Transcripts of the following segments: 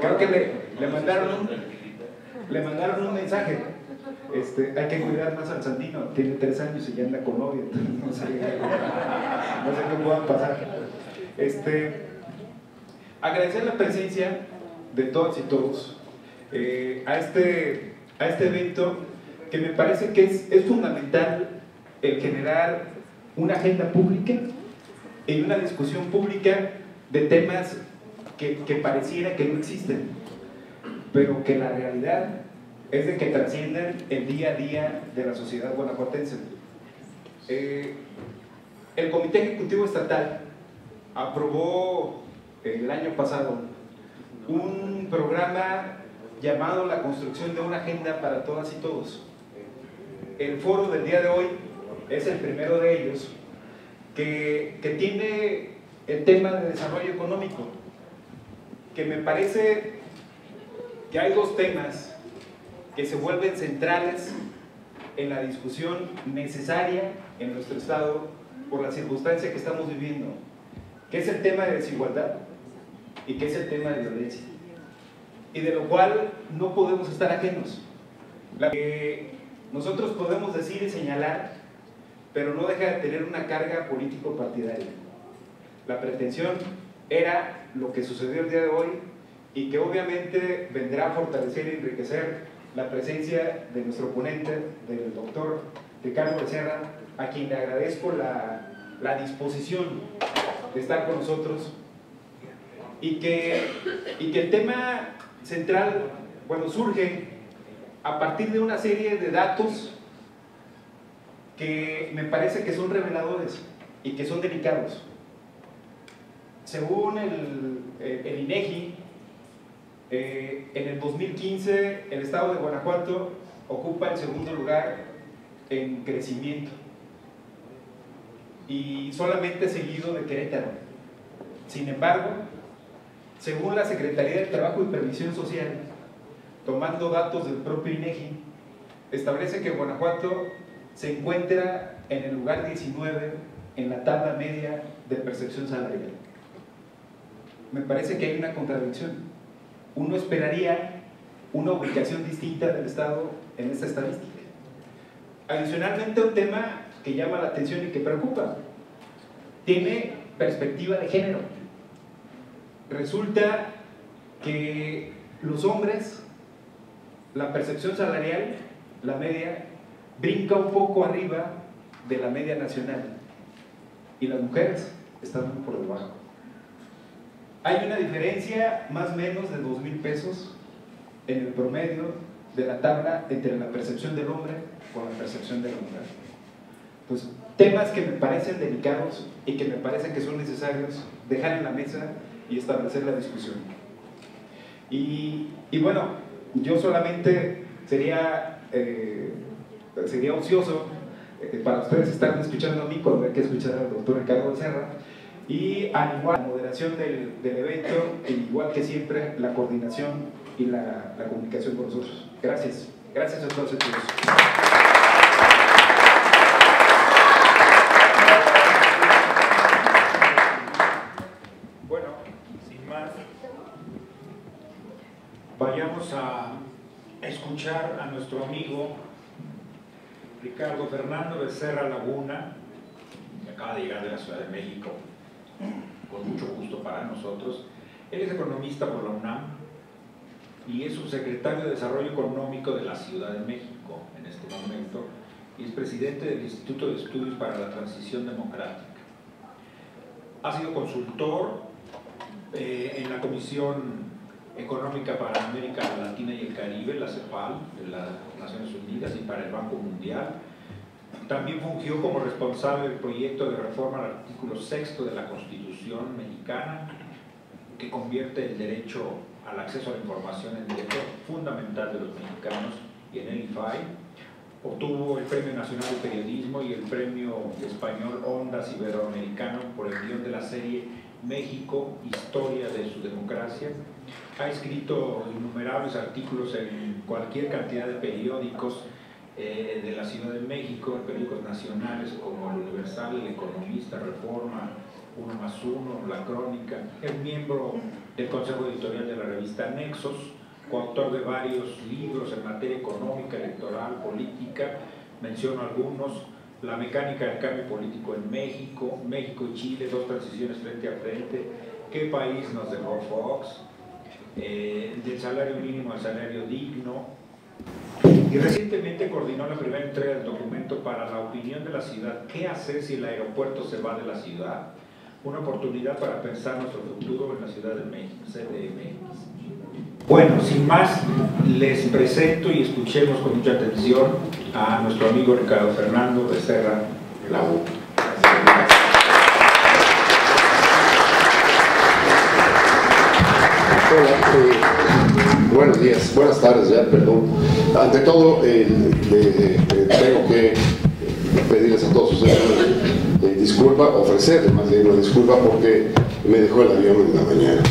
Creo que le, le mandaron un, le mandaron un mensaje. Este, hay que cuidar más al Santino, tiene tres años y ya anda con novia, entonces no sé, no sé qué pueda pasar. Este, agradecer la presencia de todas y todos eh, a, este, a este evento que me parece que es, es fundamental el generar una agenda pública y una discusión pública de temas que, pareciera que no existen, pero que la realidad es de que trascienden el día a día de la sociedad guanajuatense. Eh, el Comité Ejecutivo Estatal aprobó el año pasado un programa llamado La construcción de una agenda para todas y todos. El foro del día de hoy es el primero de ellos que, que tiene el tema de desarrollo económico, que me parece que hay dos temas que se vuelven centrales en la discusión necesaria en nuestro Estado por la circunstancia que estamos viviendo, que es el tema de desigualdad y que es el tema de violencia, y de lo cual no podemos estar ajenos. La que nosotros podemos decir y señalar, pero no deja de tener una carga político-partidaria. La pretensión era lo que sucedió el día de hoy y que obviamente vendrá a fortalecer y enriquecer la presencia de nuestro ponente, del doctor Ricardo Becerra, a quien le agradezco la, la disposición de estar con nosotros y que, y que el tema central, bueno, surge a partir de una serie de datos que me parece que son reveladores y que son delicados. Según el, el INEGI, eh, en el 2015 el estado de Guanajuato ocupa el segundo lugar en crecimiento y solamente seguido de Querétaro. Sin embargo, según la Secretaría del Trabajo y Previsión Social, tomando datos del propio INEGI, establece que Guanajuato se encuentra en el lugar 19 en la tabla media de percepción salarial. Me parece que hay una contradicción uno esperaría una ubicación distinta del Estado en esta estadística. Adicionalmente, un tema que llama la atención y que preocupa, tiene perspectiva de género. Resulta que los hombres, la percepción salarial, la media, brinca un poco arriba de la media nacional y las mujeres están por debajo. Hay una diferencia más o menos de dos mil pesos en el promedio de la tabla entre la percepción del hombre con la percepción de la mujer. Pues temas que me parecen delicados y que me parecen que son necesarios dejar en la mesa y establecer la discusión. Y, y bueno, yo solamente sería, eh, sería ocioso eh, para ustedes estar escuchando a mí cuando hay que escuchar al doctor Ricardo Serra y al igual del, del, evento, e igual que siempre, la coordinación y la, comunicación con nosotros. Gracias. Gracias a todos. todos. Bueno, sin más, vayamos a escuchar a nuestro amigo Ricardo Fernando Becerra Laguna, que acaba de llegar de la Ciudad de México, con mucho gusto para nosotros. Él es economista por la UNAM y es subsecretario de Desarrollo Económico de la Ciudad de México en este momento y es presidente del Instituto de Estudios para la Transición Democrática. Ha sido consultor eh, en la Comisión Económica para América Latina y el Caribe, la CEPAL, de las Naciones Unidas y para el Banco Mundial también fungió como responsable del proyecto de reforma al artículo sexto de la Constitución mexicana, que convierte el derecho al acceso a la información en derecho fundamental de los mexicanos y en el IFAI. Obtuvo el Premio Nacional de Periodismo y el Premio Español Ondas Iberoamericano por el guion de la serie México, Historia de su Democracia. Ha escrito innumerables artículos en cualquier cantidad de periódicos, eh, de la Ciudad de México, periódicos nacionales como El Universal, El Economista, Reforma, Uno más Uno, La Crónica, es miembro del Consejo Editorial de la revista Nexos, coautor de varios libros en materia económica, electoral, política, menciono algunos, La mecánica del cambio político en México, México y Chile, dos transiciones frente a frente, ¿Qué país nos dejó Fox? Eh, del salario mínimo al salario digno, y recientemente coordinó la primera entrega del documento para la opinión de la ciudad, ¿qué hacer si el aeropuerto se va de la ciudad? Una oportunidad para pensar nuestro futuro en la Ciudad de México. Bueno, sin más, les presento y escuchemos con mucha atención a nuestro amigo Ricardo Fernando Becerra la Hola, eh, buenos días, buenas tardes ya, perdón. Ante todo, eh, tengo que pedirles a todos ustedes eh, disculpa, ofrecerles más bien una disculpa porque me dejó el avión en la mañana.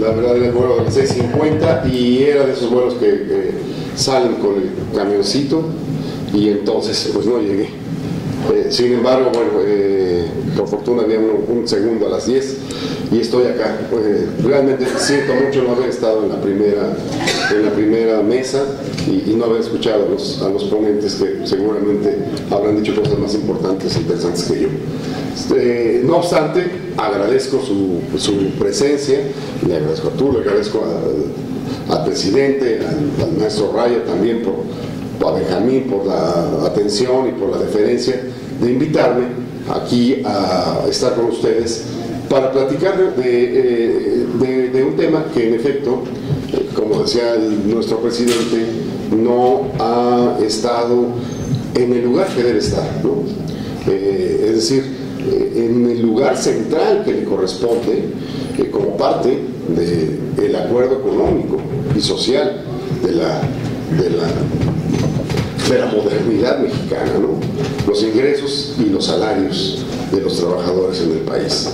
La verdad era el vuelo de las 6.50 y era de esos vuelos que salen con el camioncito y entonces pues no llegué. Sin embargo, bueno, por fortuna había un, segundo a las 10 y estoy acá. Pues, realmente siento mucho no haber estado en la primera, en la primera mesa y, no haber escuchado a los, ponentes que seguramente habrán dicho cosas más importantes e interesantes que yo. Este, no obstante, agradezco su, su, presencia, le agradezco a tú, le agradezco al presidente, al, maestro Raya también por, a Benjamín por la atención y por la deferencia de invitarme aquí a estar con ustedes para platicar de, eh, un tema que en efecto, eh, como decía nuestro presidente, no ha estado en el lugar que debe estar, eh, es decir, en el lugar central que le corresponde como parte del acuerdo económico y social de la de la modernidad mexicana, los ingresos y los salarios de los trabajadores en el país.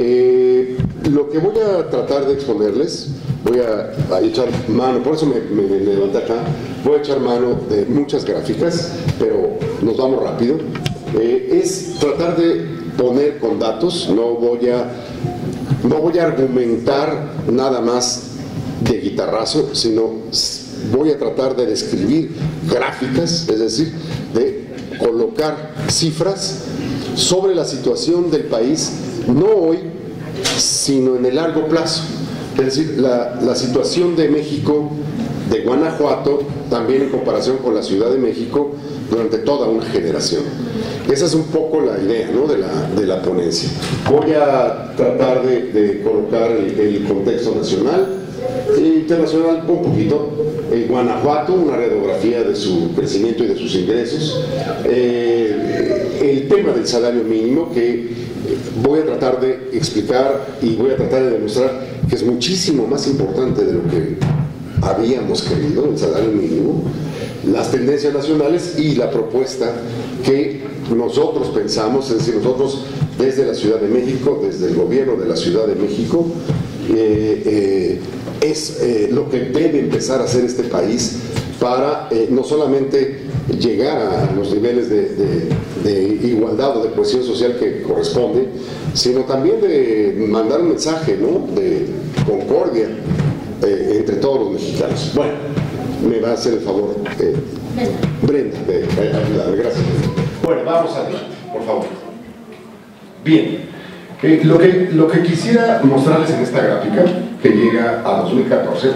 Eh, lo que voy a tratar de exponerles, voy a, echar mano, por eso me, levanté acá, voy a echar mano de muchas gráficas, pero nos vamos rápido, eh, es tratar de poner con datos, no voy a, no voy a argumentar nada más de guitarrazo, sino voy a tratar de describir gráficas, es decir, de colocar cifras sobre la situación del país, no hoy, sino en el largo plazo. Es decir, la, situación de México, de Guanajuato, también en comparación con la Ciudad de México, durante toda una generación. Esa es un poco la idea de, la, ponencia. Voy a tratar de, colocar el contexto nacional, internacional un poquito. En Guanajuato, una radiografía de su crecimiento y de sus ingresos. Eh, el tema del salario mínimo que voy a tratar de explicar y voy a tratar de demostrar que es muchísimo más importante de lo que habíamos querido, el salario mínimo, las tendencias nacionales y la propuesta que nosotros pensamos, es decir, nosotros desde la Ciudad de México, desde el gobierno de la Ciudad de México, eh, eh, es eh, lo que debe empezar a hacer este país para no solamente llegar a los niveles de, igualdad o de cohesión social que corresponde, sino también de mandar un mensaje de concordia entre todos los mexicanos. Bueno, me va a hacer el favor, Brenda, de ayudarme, gracias. Bueno, vamos adelante, por favor. Bien. Eh, lo, que, lo que quisiera mostrarles en esta gráfica, que llega a 2014,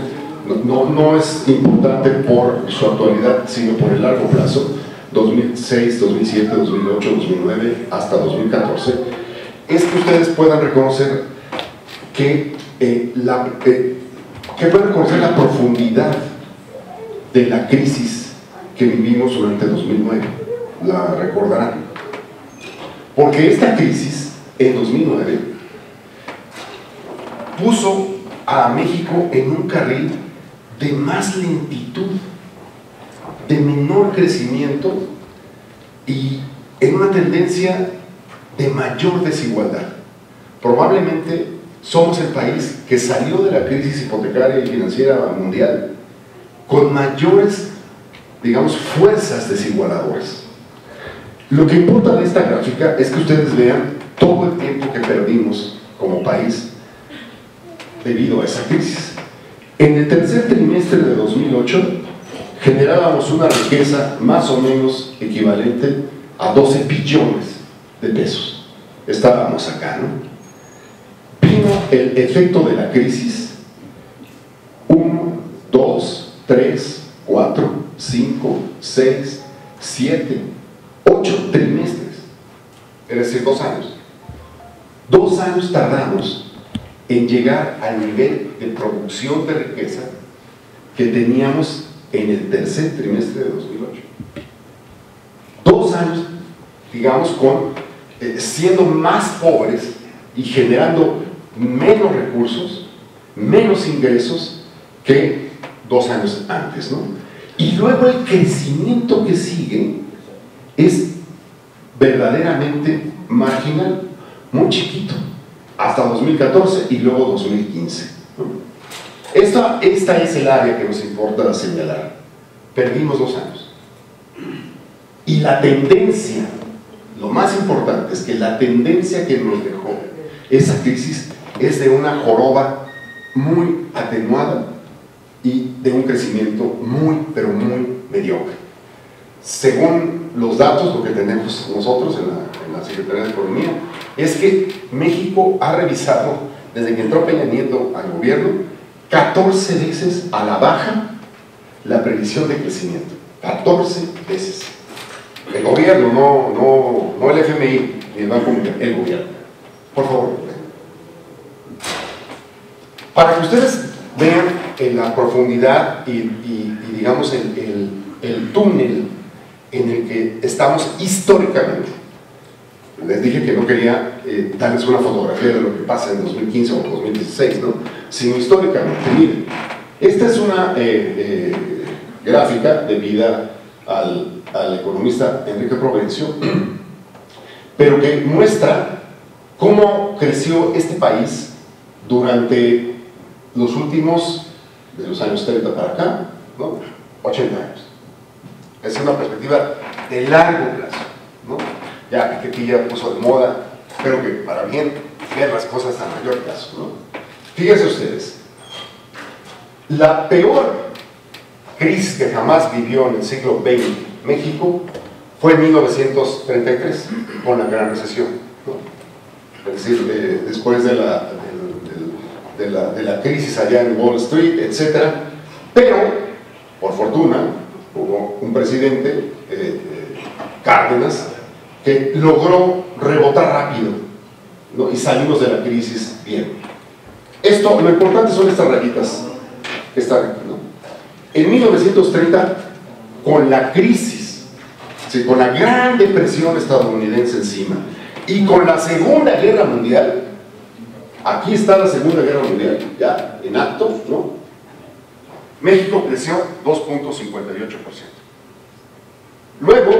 no, no es importante por su actualidad, sino por el largo plazo, 2006, 2007, 2008, 2009, hasta 2014, es que ustedes puedan reconocer que, eh, la, eh, que puedan reconocer la profundidad de la crisis que vivimos durante 2009. La recordarán. Porque esta crisis en 2009, puso a México en un carril de más lentitud, de menor crecimiento y en una tendencia de mayor desigualdad. Probablemente somos el país que salió de la crisis hipotecaria y financiera mundial con mayores, digamos, fuerzas desigualadoras. Lo que importa de esta gráfica es que ustedes vean todo el tiempo que perdimos como país debido a esa crisis. En el tercer trimestre de 2008 generábamos una riqueza más o menos equivalente a 12 billones de pesos. Estábamos acá, ¿no? Vino el efecto de la crisis, 1, 2, 3, 4, 5, 6, 7, 8 trimestres, es decir, dos años. Dos años tardamos en llegar al nivel de producción de riqueza que teníamos en el tercer trimestre de 2008. Dos años, digamos, con, eh, siendo más pobres y generando menos recursos, menos ingresos que dos años antes. ¿no? Y luego el crecimiento que sigue es verdaderamente marginal, muy chiquito, hasta 2014 y luego 2015. Esta, esta es el área que nos importa señalar. Perdimos dos años. Y la tendencia, lo más importante es que la tendencia que nos dejó esa crisis es de una joroba muy atenuada y de un crecimiento muy, pero muy mediocre. Según los datos, lo que tenemos nosotros en la, la Secretaría de Economía, es que México ha revisado, desde que entró Peña Nieto al gobierno, 14 veces a la baja la previsión de crecimiento. 14 veces. El gobierno, no, no, no el FMI ni el Banco Mundial, el gobierno. Por favor. Para que ustedes vean en la profundidad y, digamos el, el túnel en el que estamos históricamente. Les dije que no quería eh, darles una fotografía de lo que pasa en 2015 o 2016, ¿no? sino históricamente. Miren, esta es una eh, eh, gráfica debida al, economista Enrique Provencio, pero que muestra cómo creció este país durante los últimos, de los años 30 para acá, ¿no? 80 años. Es una perspectiva de largo plazo. ¿no? Ya Piketty ya puso de moda, espero que para bien ver las cosas a mayor plazo. ¿no? Fíjense ustedes, la peor crisis que jamás vivió en el siglo XX México fue en 1933, con la Gran Recesión. Es decir, de, después de la, de, de, la, de la crisis allá en Wall Street, etc. Pero, por fortuna, hubo un presidente, eh, eh, Cárdenas, que logró rebotar rápido y salimos de la crisis bien. Esto, lo importante son estas rayitas que están. ¿no? En 1930, con la crisis, con la gran depresión estadounidense encima y con la Segunda Guerra Mundial, aquí está la Segunda Guerra Mundial, ya en acto, ¿no? México creció 2.58%. Luego,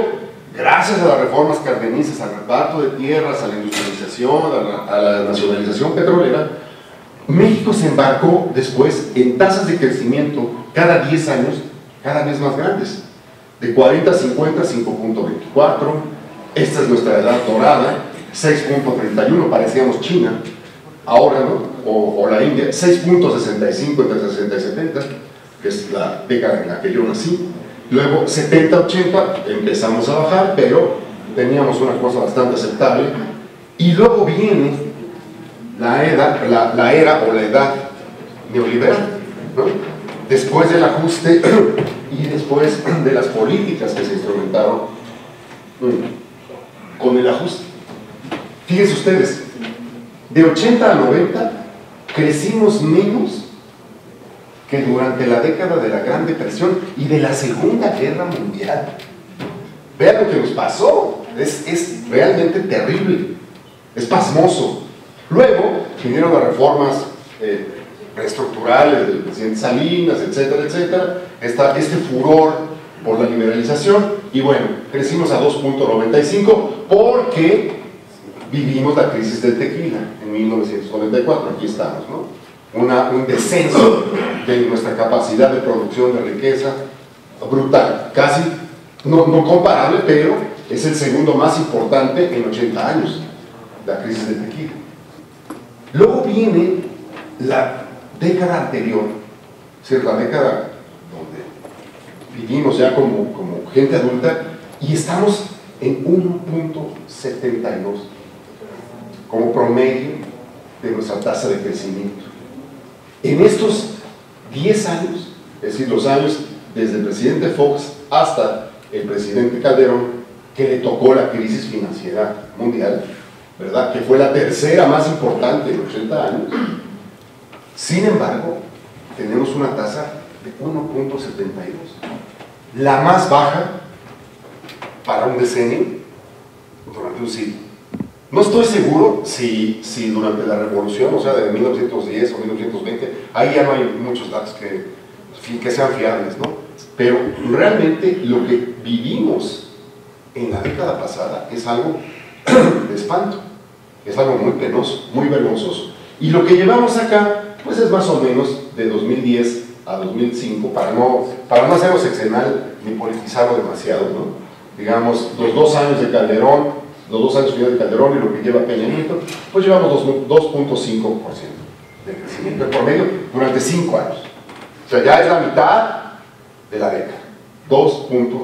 gracias a las reformas cardenizas, al reparto de tierras, a la industrialización, a la, nacionalización petrolera, México se embarcó después en tasas de crecimiento cada 10 años, cada vez más grandes. De 40 a 50, 5.24. Esta es nuestra edad dorada, 6.31, parecíamos China. Ahora, ¿no? O, o la India, 6.65 entre 60 y 70 que es la década en la que yo nací. Luego 70-80 empezamos a bajar, pero teníamos una cosa bastante aceptable. Y luego viene la era, la, la era o la edad neoliberal, ¿no? después del ajuste y después de las políticas que se instrumentaron con el ajuste. Fíjense ustedes, de 80 a 90 crecimos menos que durante la década de la Gran Depresión y de la Segunda Guerra Mundial. Vean lo que nos pasó, es, es realmente terrible, es pasmoso. Luego vinieron las reformas eh, del presidente Salinas, etcétera, etcétera, Esta, este furor por la liberalización y bueno, crecimos a 2.95 porque vivimos la crisis del tequila en 1994, aquí estamos, ¿no? Un descenso de nuestra capacidad de producción de riqueza brutal, casi no, no, comparable, pero es el segundo más importante en 80 años. la crisis del tequila. Luego viene la década anterior, cierta década donde vivimos ya como, como gente adulta y estamos en 1.72 como promedio de nuestra tasa de crecimiento. En estos 10 años, es decir, los años desde el presidente Fox hasta el presidente Calderón, que le tocó la crisis financiera mundial, ¿verdad? Que fue la tercera más importante en 80 años. Sin embargo, tenemos una tasa de 1.72, la más baja para un decenio durante un siglo. No estoy seguro si, si durante la revolución, o sea, de 1910 o 1920, ahí ya no hay muchos datos que, que sean fiables, ¿no? Pero realmente lo que vivimos en la década pasada es algo de espanto, es algo muy penoso, muy vergonzoso. Y lo que llevamos acá, pues es más o menos de 2010 a 2005, para no, para no hacerlo sexenal ni politizarlo demasiado, ¿no? Digamos, los dos años de Calderón, los dos años de Calderón y lo que lleva Peña Nieto, pues llevamos 2.5% de crecimiento en promedio durante 5 años. O sea, ya es la mitad de la década, 2.5%.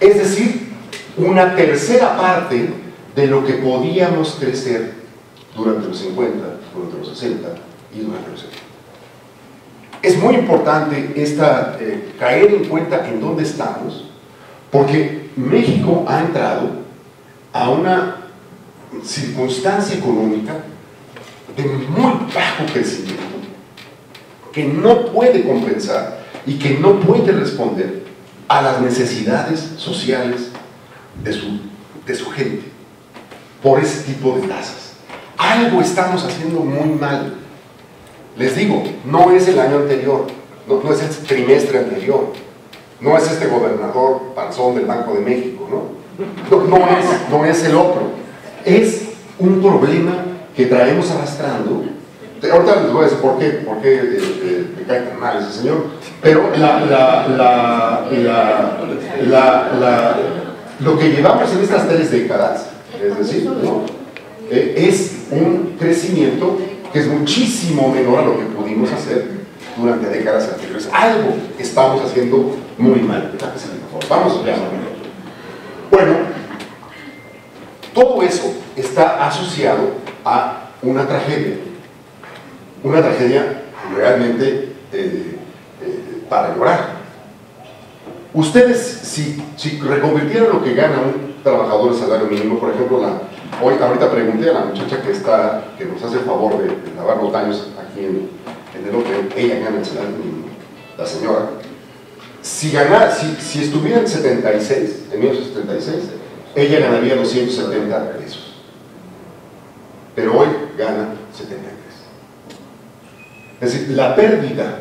Es decir, una tercera parte de lo que podíamos crecer durante los 50, durante los 60 y durante los 70. Es muy importante esta, eh, caer en cuenta en dónde estamos, porque México ha entrado a una circunstancia económica de muy bajo crecimiento que no puede compensar y que no puede responder a las necesidades sociales de su, de su gente por ese tipo de tasas. Algo estamos haciendo muy mal. Les digo, no es el año anterior, no, no es el trimestre anterior, no es este gobernador panzón del Banco de México, ¿no? No, es, no es el otro. Es un problema que traemos arrastrando. Ahorita les voy a decir por qué, por qué eh, eh, me cae tan mal ese señor. Pero la, la, lo que llevamos en estas tres décadas, es decir, eh, es un crecimiento que es muchísimo menor a lo que pudimos hacer durante décadas anteriores. Algo estamos haciendo muy mal. Vamos allá. Bueno, todo eso está asociado a una tragedia, una tragedia realmente eh, eh, para llorar. Ustedes, si, si, reconvirtieran lo que gana un trabajador de salario mínimo, por ejemplo, hoy ahorita pregunté a la muchacha que está, que nos hace el favor de, lavar los daños aquí en, en el hotel, ella gana el salario mínimo, la señora, si, ganara, si, si estuviera en 76, en 1976, ella ganaría 270 pesos. Pero hoy gana 73. Es decir, la pérdida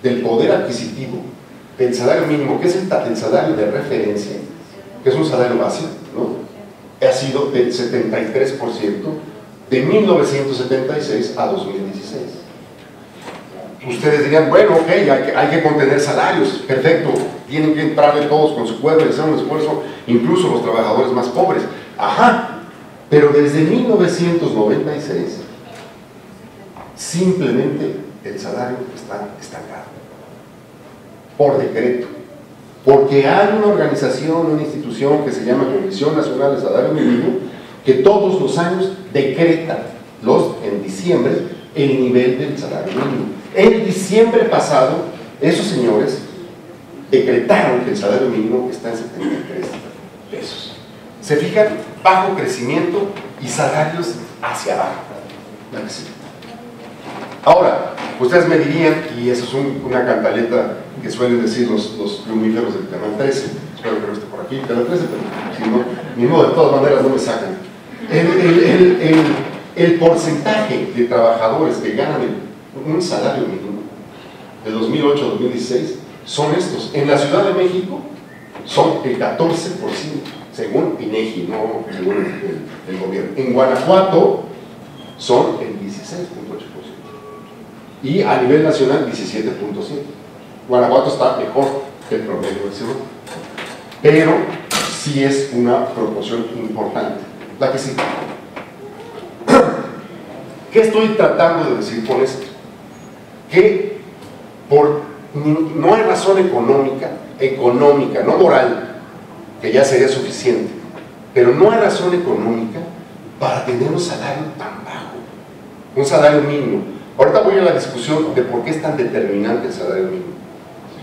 del poder adquisitivo del salario mínimo, que es el, salario de referencia, que es un salario básico, ¿no? ha sido del 73% de 1976 a 2016 ustedes dirían, bueno, ok, hay que, contener salarios, perfecto, tienen que entrarle todos con su cuerpo y hacer un esfuerzo, incluso los trabajadores más pobres. Ajá, pero desde 1996 simplemente el salario está estancado, por decreto, porque hay una organización, una institución que se llama Comisión Nacional de Salario Mínimo, que todos los años decreta los, en diciembre el nivel del salario mínimo. En diciembre pasado, esos señores decretaron que el salario mínimo está en 73 pesos. Se fijan, bajo crecimiento y salarios hacia abajo. Ahora, ustedes me dirían, y eso es una cantaleta que suelen decir los, plumíferos del Canal 13, espero que no esté por aquí el Canal 13, pero si no, ni modo, de todas maneras no me sacan. el, el el porcentaje de trabajadores que ganan un salario mínimo de 2008 a 2016 son estos. En la Ciudad de México son el 14%, según INEGI, no según el, gobierno. En Guanajuato son el 16.8%. Y a nivel nacional 17.7%. Guanajuato está mejor que el promedio del Pero sí es una proporción importante La que sí. ¿Qué estoy tratando de decir con esto? Que no hay razón económica, económica, no moral, que ya sería suficiente, pero no hay razón económica para tener un salario tan bajo, un salario mínimo. Ahorita voy a la discusión de por qué es tan determinante el salario mínimo.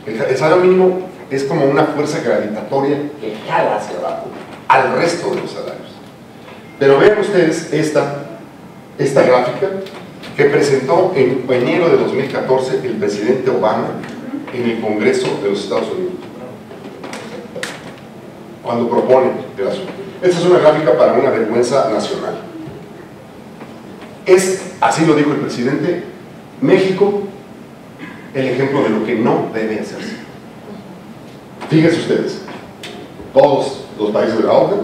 El, el salario mínimo es como una fuerza gravitatoria que jala hacia abajo al resto de los salarios. Pero vean ustedes esta, esta gráfica que presentó en enero de 2014 el presidente Obama en el Congreso de los Estados Unidos. Cuando propone el asunto. Esta es una gráfica para una vergüenza nacional. Es, así lo dijo el presidente, México el ejemplo de lo que no debe hacerse. Fíjense ustedes, todos los países de la OTAN,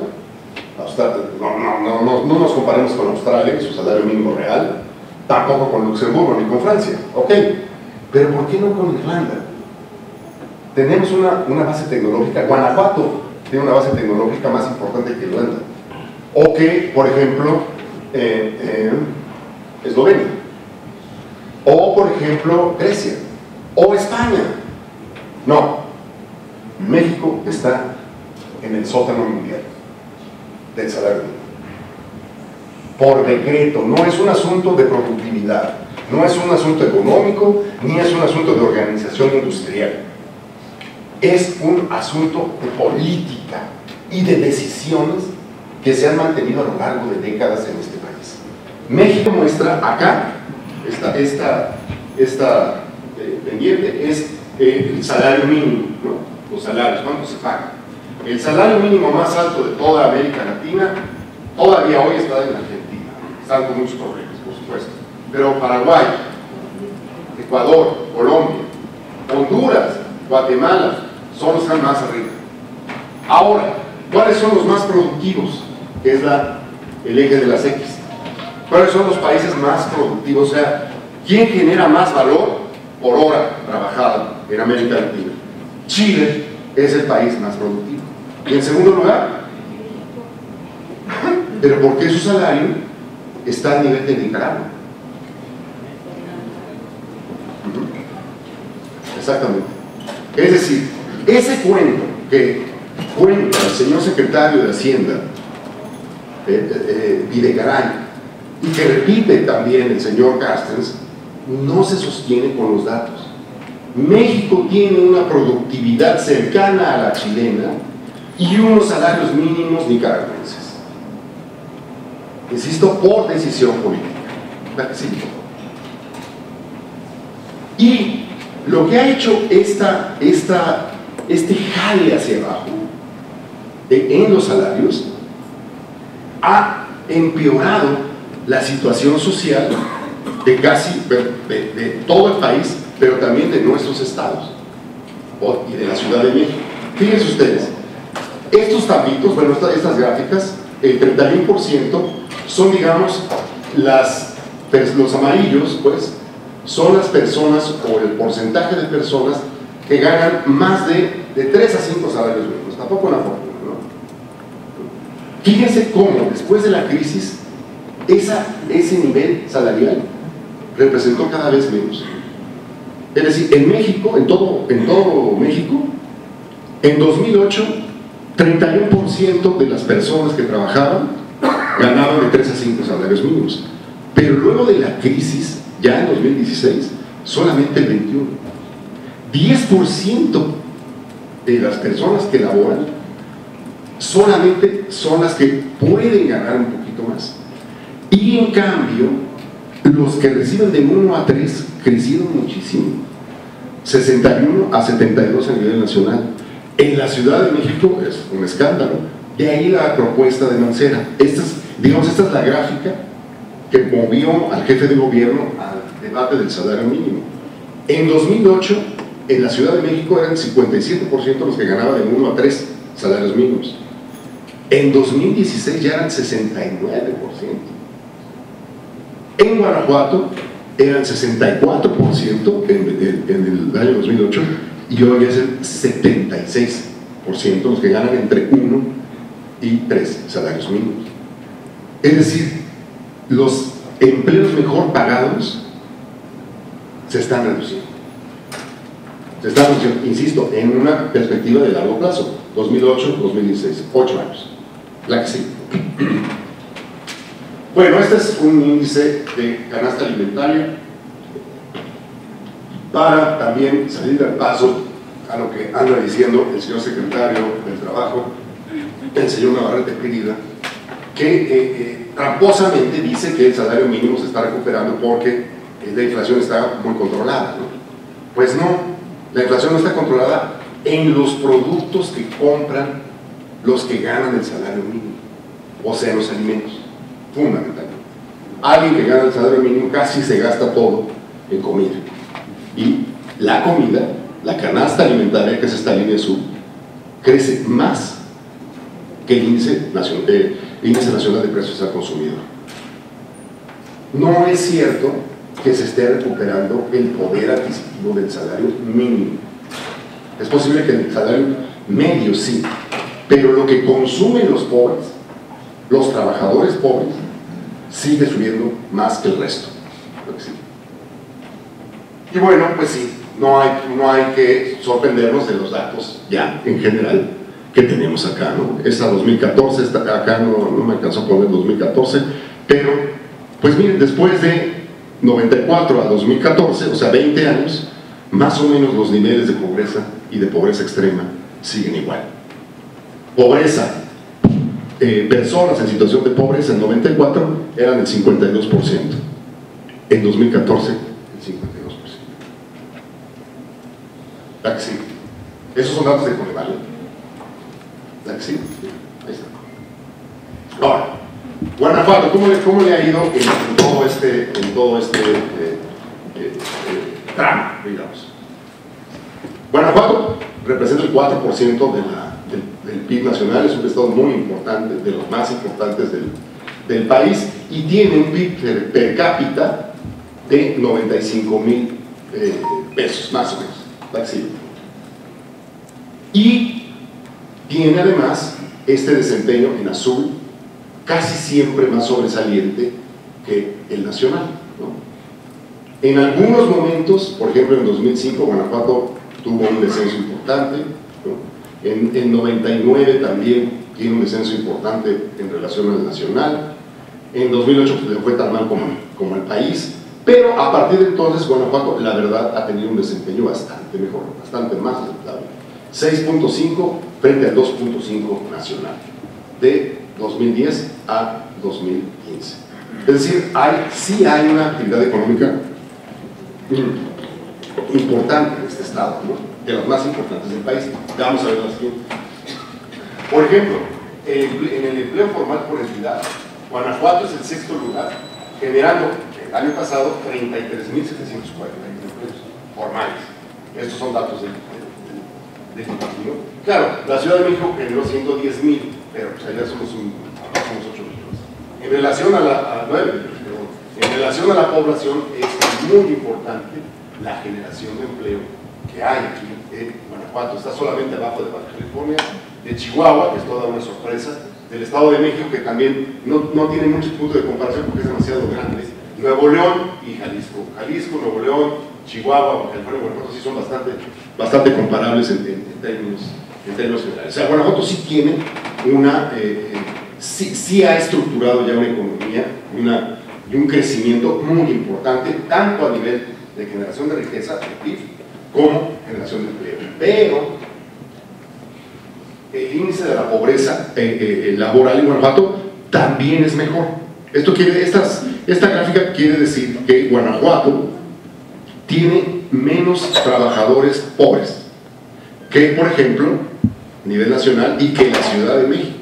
no, no, no, no, nos comparemos con Australia, su salario mínimo real, tampoco con Luxemburgo ni con Francia, ok, pero ¿por qué no con Irlanda? Tenemos una, una base tecnológica, Guanajuato tiene una base tecnológica más importante que Irlanda, o que, por ejemplo, eh, eh, Eslovenia, o por ejemplo Grecia, o España. No, México está en el sótano mundial del salario. Por decreto, no es un asunto de productividad, no es un asunto económico, ni es un asunto de organización industrial. Es un asunto de política y de decisiones que se han mantenido a lo largo de décadas en este país. México muestra acá, esta, esta, esta eh, pendiente, es eh, el salario mínimo, ¿no? los salarios, ¿cuánto se paga? El salario mínimo más alto de toda América Latina todavía hoy está en Argentina. Con muchos problemas, por supuesto. Pero Paraguay, Ecuador, Colombia, Honduras, Guatemala, son los están más arriba. Ahora, ¿cuáles son los más productivos? Es el eje de las X. ¿Cuáles son los países más productivos? O sea, ¿quién genera más valor por hora trabajada en América Latina? Chile es el país más productivo. Y en segundo lugar, pero ¿por qué su salario está a nivel de Nicaragua? Exactamente. Es decir, ese cuento que cuenta el señor secretario de Hacienda, eh, eh, eh, y que repite también el señor Castens, no se sostiene con los datos. México tiene una productividad cercana a la chilena y unos salarios mínimos nicaragüenses. Insisto, por decisión política. Y lo que ha hecho esta, este jale hacia abajo en los salarios ha empeorado la situación social de casi de, todo el país, pero también de nuestros estados y de la Ciudad de México. Fíjense ustedes, estos tablitos, bueno, estas, gráficas, el 31% son, digamos, los amarillos, pues, son las personas o el porcentaje de personas que ganan más de, de 3 a 5 salarios mínimos, tampoco una fortuna, ¿no? Fíjense cómo después de la crisis esa, ese nivel salarial representó cada vez menos. Es decir, en México, en todo, en todo México, en 2008 31% de las personas que trabajaban ganaban de 3 a 5 salarios mínimos. Pero luego de la crisis, ya en 2016, solamente el 21. 10% de las personas que laboran solamente son las que pueden ganar un poquito más. Y en cambio, los que reciben de 1 a 3 crecieron muchísimo. 61 a 72 a nivel nacional. En la Ciudad de México es un escándalo. De ahí la propuesta de Mancera. Esta es, digamos, esta es la gráfica que movió al jefe de gobierno al debate del salario mínimo. En 2008, en la Ciudad de México eran 57% los que ganaban de 1 a 3 salarios mínimos. En 2016 ya eran 69%. En Guanajuato eran 64% en, en el año 2008 y hoy es el 76% los que ganan entre 1 y 3 salarios mínimos. Es decir, los empleos mejor pagados se están reduciendo. Se están reduciendo, insisto, en una perspectiva de largo plazo, 2008-2016, 8 años. La que sí. Bueno, este es un índice de canasta alimentaria para también salir al paso a lo que anda diciendo el señor secretario del Trabajo, el señor Navarrete Querida, que eh, eh, tramposamente dice que el salario mínimo se está recuperando porque eh, la inflación está muy controlada. ¿no? Pues no, la inflación no está controlada en los productos que compran los que ganan el salario mínimo, o sea, los alimentos, fundamentalmente. Alguien que gana el salario mínimo casi se gasta todo en comida. Y la comida, la canasta alimentaria, que es esta línea azul, crece más que el índice nacional, eh, índice nacional de precios al consumidor. No es cierto que se esté recuperando el poder adquisitivo del salario mínimo. Es posible que el salario medio sí, pero lo que consumen los pobres, los trabajadores pobres, sigue subiendo más que el resto. Y bueno, pues sí, no hay, no hay que sorprendernos de los datos ya en general que tenemos acá, ¿no? Esta 2014, esta, acá no, me alcanzó a poner 2014, pero pues miren, después de 94 a 2014, o sea 20 años, más o menos los niveles de pobreza y de pobreza extrema siguen igual. Pobreza, eh, personas en situación de pobreza en 94 eran el 52%, en 2014 el 52%. ¿La que sí? Esos son datos de Coneval. ¿La que sí? Ahí está. Ahora, Guanajuato, ¿cómo le, cómo le ha ido en, todo este, en todo este eh, eh, eh, tramo, digamos? Guanajuato representa el 4% de del, PIB nacional, es un estado muy importante, de los más importantes del, del país, y tiene un PIB per, cápita de 95 mil pesos, más o menos. Y tiene además este desempeño en azul casi siempre más sobresaliente que el nacional. ¿no? En algunos momentos, por ejemplo en 2005 Guanajuato tuvo un descenso importante, en, en 99 también tiene un descenso importante en relación al nacional, en 2008 pues, le fue tan mal como, como el país, pero a partir de entonces Guanajuato, la verdad, ha tenido un desempeño bastante mejor, bastante más aceptable. 6.5 frente al 2.5 nacional, de 2010 a 2015. Es decir, hay, sí hay una actividad económica importante en este estado, de las más importantes del país. Vamos a ver la siguiente. Por ejemplo, en el empleo formal por entidad, Guanajuato es el sexto lugar, generando el año pasado 33.740 empleos formales. Estos son datos del de, de, Claro, la Ciudad de México generó 110.000, pero pues allá somos, un, somos 8 millones. En relación a la a 9 millones, perdón, en relación a la población es muy importante la generación de empleo que hay aquí en Guanajuato. Está solamente abajo de Baja California, de Chihuahua, que es toda una sorpresa, del Estado de México, que también no, no tiene mucho punto de comparación porque es demasiado grande, Nuevo León y Jalisco. Jalisco, Nuevo León, Chihuahua, Baja California, Guanajuato sí son bastante, bastante comparables en, en, en, términos, en términos generales. O sea, Guanajuato sí tiene una, eh, sí, sí, ha estructurado ya una economía una, y un crecimiento muy importante, tanto a nivel de generación de riqueza, como generación de empleo. Pero el índice de la pobreza eh, eh, laboral en Guanajuato también es mejor. Esto quiere, estas, esta gráfica quiere decir que Guanajuato tiene menos trabajadores pobres que, por ejemplo, a nivel nacional y que la Ciudad de México.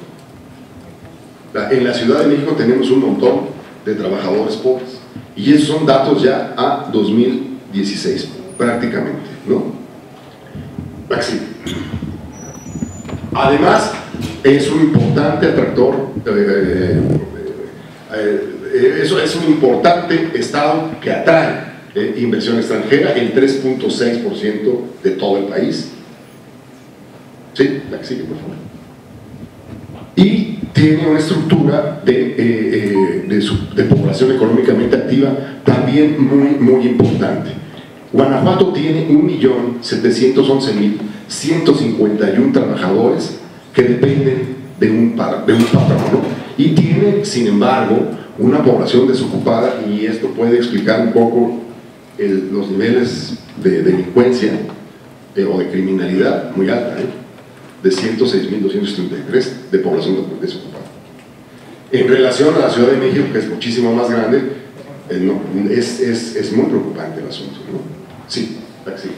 En la Ciudad de México tenemos un montón de trabajadores pobres y esos son datos ya a 2016 prácticamente, ¿no? Así. Además, es un importante atractor, eh, eh, eh, eso es un importante estado que atrae inversión extranjera, el 3.6% de todo el país. Sí, la que sigue, por favor. Y tiene una estructura de, eh, eh, de, población económicamente activa también muy, muy importante. Guanajuato tiene 1.711.151 trabajadores que dependen de un, de un patrón y tiene, sin embargo, una población desocupada y esto puede explicar un poco los niveles de delincuencia eh, o de criminalidad muy alta. ¿eh? de 106.233 de población desocupada. En relación a la Ciudad de México, que es muchísimo más grande, eh, es, es, es, muy preocupante el asunto. ¿no? Sí, sí.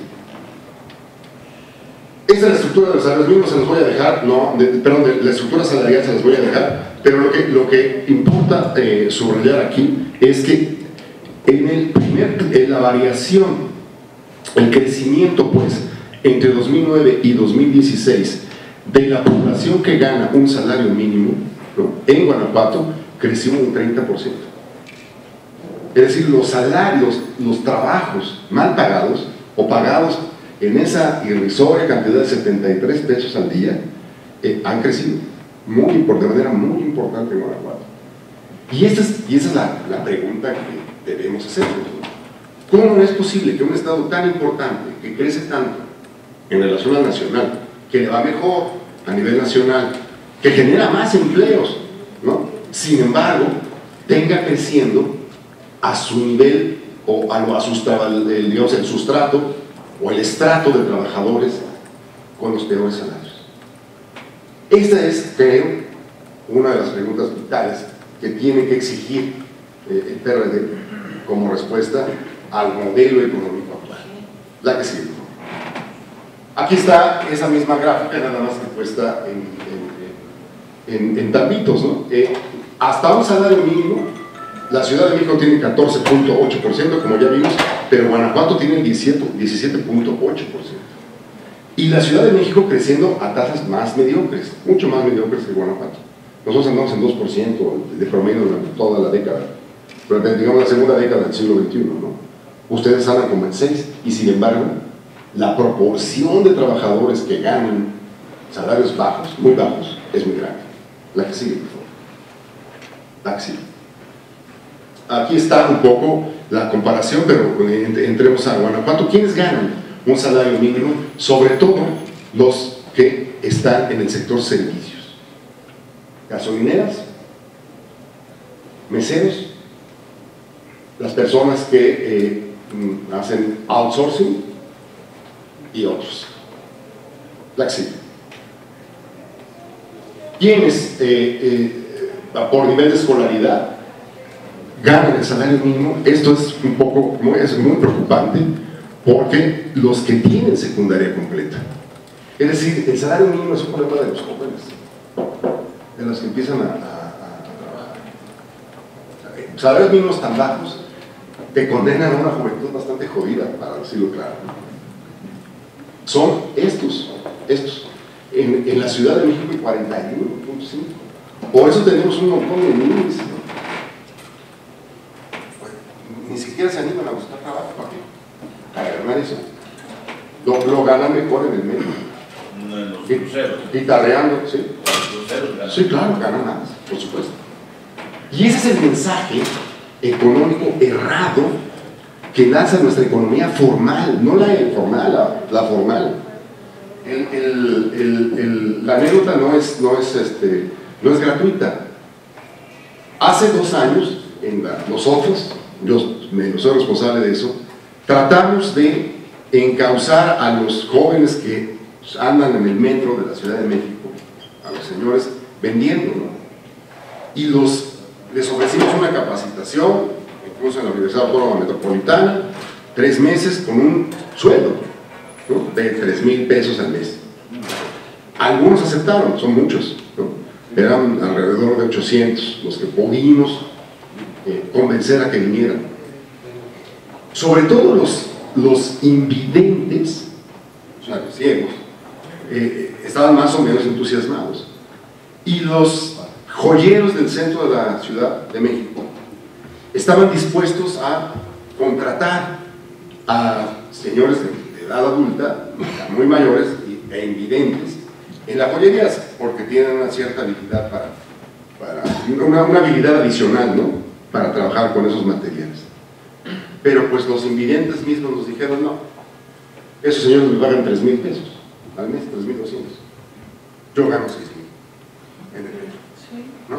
Esta es la estructura de los salarios mínimos, se los voy a dejar, no, perdón, la estructura salarial se los voy a dejar, pero lo que, lo que importa eh, subrayar aquí es que en, el primer, en la variación, el crecimiento, pues, entre 2009 y 2016 de la población que gana un salario mínimo en Guanajuato creció un 30%. Es decir, los salarios, los trabajos mal pagados o pagados en esa irrisoria cantidad de 73 pesos al día eh, han crecido muy, de manera muy importante en Guanajuato. Y esa es, y esa es la, la, pregunta que debemos hacer. ¿Cómo es posible que un Estado tan importante, que crece tanto en relación al nacional, que le va mejor, a nivel nacional, que genera más empleos, ¿no? Sin embargo, tenga creciendo a su nivel o a, a sus, digamos, el sustrato o el estrato de trabajadores con los peores salarios. Esta es, creo, una de las preguntas vitales que tiene que exigir eh, el PRD como respuesta al modelo económico actual. La que sigue. Aquí está esa misma gráfica, nada más que puesta en, en, en, tambitos. ¿no? Eh, hasta un salario mínimo, la Ciudad de México tiene 14.8%, como ya vimos, pero Guanajuato tiene 17.8%. Y la Ciudad de México creciendo a tasas más mediocres, mucho más mediocres que Guanajuato. Nosotros andamos en 2% de promedio durante toda la década, digamos la segunda década del siglo XXI. ¿no? Ustedes andan como en 6 y sin embargo la proporción de trabajadores que ganan salarios bajos, muy bajos, es muy grande. La que sigue, por favor. La que sigue. Aquí está un poco la comparación, pero entremos a Guanajuato. ¿Quiénes ganan un salario mínimo? Sobre todo los que están en el sector servicios. Gasolineras, meseros, las personas que eh, mm, hacen outsourcing, y otros. La Quienes, eh, eh, por nivel de escolaridad, ganan el salario mínimo, esto es un poco, es muy preocupante, porque los que tienen secundaria completa. Es decir, el salario mínimo es un problema de los jóvenes, de los que empiezan a, trabajar. Salarios mínimos tan bajos te condenan a una juventud bastante jodida, para decirlo claro son estos, estos. En, la Ciudad de México hay 41.5. Por eso tenemos un montón de niños. ni siquiera se animan a buscar trabajo. ¿Para qué? Para ganar eso. Lo, lo ganan mejor en el medio. No en los cruceros. Guitarreando, ¿sí? Sí, claro, ganan más, por supuesto. Y ese es el mensaje económico errado que lanza nuestra economía formal, no la informal, la, formal. la anécdota no es, no, es, este, no es gratuita. Hace dos años, en nosotros, yo soy responsable de eso, tratamos de encauzar a los jóvenes que andan en el metro de la Ciudad de México, a los señores vendiendo, Y los, les ofrecimos una capacitación, en la Universidad Autónoma Metropolitana, tres meses con un sueldo de tres mil pesos al mes. Algunos aceptaron, son muchos, eran alrededor de 800 los que pudimos eh, convencer a que vinieran. Sobre todo los, los invidentes, o sea, los ciegos, eh, estaban más o menos entusiasmados. Y los joyeros del centro de la Ciudad de México estaban dispuestos a contratar a señores de, edad adulta, muy mayores e invidentes, en la joyería, porque tienen una cierta habilidad para, una, habilidad adicional, ¿no? Para trabajar con esos materiales. Pero pues los invidentes mismos nos dijeron, no, esos señores me pagan 3 mil pesos al mes, 3 mil 200. Yo gano 6 mil en el. ¿No?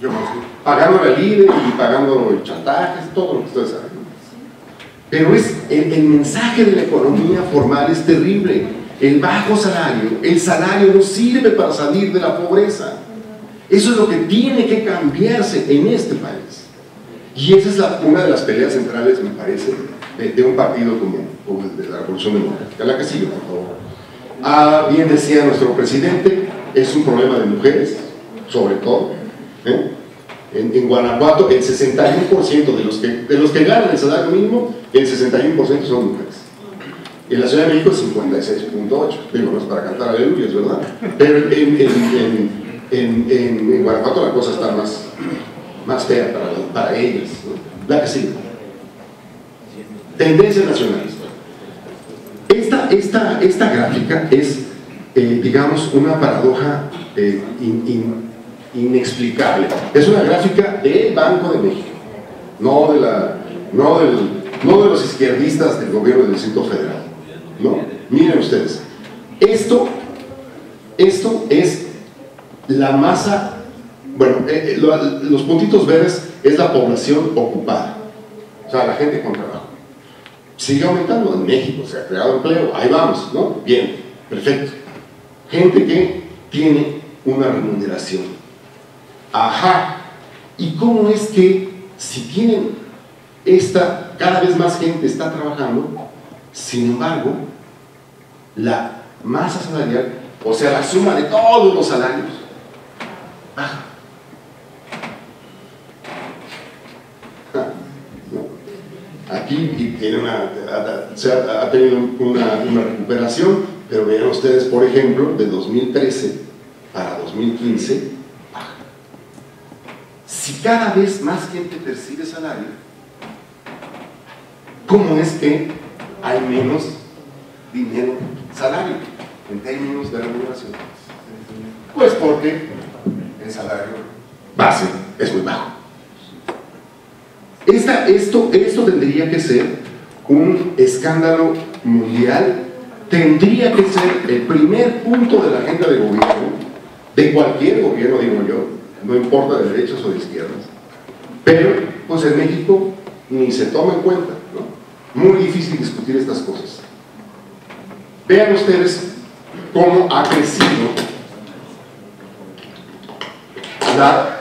Yo gano 6 mil. Pagando la líder y pagando el chantaje, todo lo que ustedes saben. Pero es, el, mensaje de la economía formal es terrible. El bajo salario, el salario no sirve para salir de la pobreza. Eso es lo que tiene que cambiarse en este país. Y esa es la- una de las peleas centrales, me parece, de, un partido como, como el de la Revolución Democrática. La que sigue, por favor. Ah, bien decía nuestro presidente, es un problema de mujeres, sobre todo. ¿eh? En, en Guanajuato, el 61% de los, que, de los que ganan el salario mínimo, el 61% son mujeres. En la Ciudad de México, 56.8. Digo, no es para cantar aleluya, es verdad. Pero en, en, en, Guanajuato la cosa está más, más fea para, para ellas. La que sigue. Tendencias nacionales. Esta, esta, esta gráfica es, eh, digamos, una paradoja eh, in- inexplicable. Es una gráfica del Banco de México, no de, la, no, del, no de los izquierdistas del gobierno del Distrito Federal. ¿no? Miren ustedes, esto, esto es la masa, bueno, eh, eh, lo- los puntitos verdes es la población ocupada, o sea, la gente con trabajo. Sigue aumentando en México, se ha creado empleo, ahí vamos, ¿no? Bien, perfecto. Gente que tiene una remuneración. Ajá. ¿Y cómo es que si tienen esta, cada vez más gente está trabajando, sin embargo, la masa salarial, o sea, la suma de todos los salarios, baja? Ah. Aquí tiene una, ha- ha, tenido una, una recuperación, pero vean ustedes, por ejemplo, de 2013 para 2015, baja. Si cada vez más gente percibe salario, ¿cómo es que hay menos dinero salario en términos de remuneración? Pues porque el salario base es muy bajo. Esta- esto, esto tendría que ser un escándalo mundial, tendría que ser el primer punto de la agenda de gobierno, de cualquier gobierno, digo yo, no importa de derechas o de izquierdas. Pero, pues en México ni se toma en cuenta, ¿no? Muy difícil discutir estas cosas. Vean ustedes cómo ha crecido la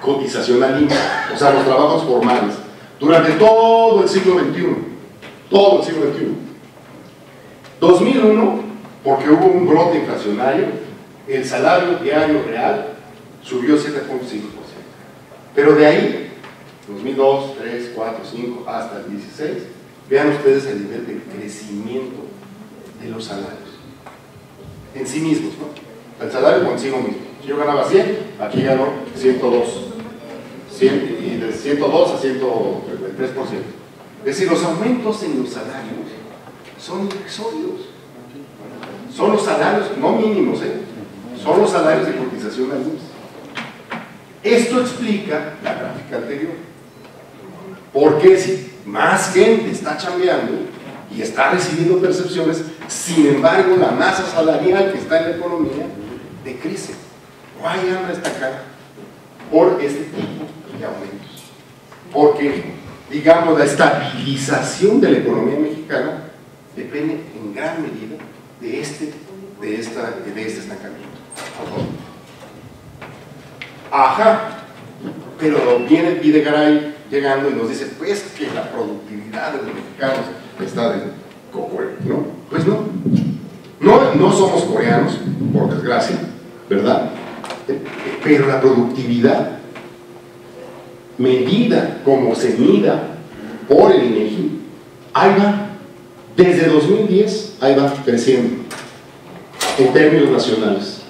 cotización al o sea, los trabajos formales, durante todo el siglo XXI, todo el siglo XXI. 2001, porque hubo un brote inflacionario, el salario diario real subió 7.5%. Pero de ahí, 2002, 3, 4, 5, hasta el 16, vean ustedes el nivel de crecimiento de los salarios en sí mismos, ¿no? El salario consigo mismo. Si yo ganaba 100, aquí gano 102. 100, y de 102 a 103%. Es decir, los aumentos en los salarios son irrisorios. Son los salarios, no mínimos, ¿eh? son los salarios de cotización al. Esto explica la gráfica anterior. Porque si más gente está chambeando y está recibiendo percepciones, sin embargo la masa salarial que está en la economía decrece. No hay hambre esta cara por este tipo de aumentos. Porque, digamos, la estabilización de la economía mexicana depende en gran medida de este, de esta, de este estancamiento. Ajá, pero viene Videgaray llegando y nos dice, pues que la productividad de los mexicanos está de coco, ¿no? Pues no. No, no somos coreanos, por desgracia, ¿verdad? Pero la productividad, medida como se mida por el INEGI, ahí va. Desde 2010, ahí va creciendo en términos nacionales.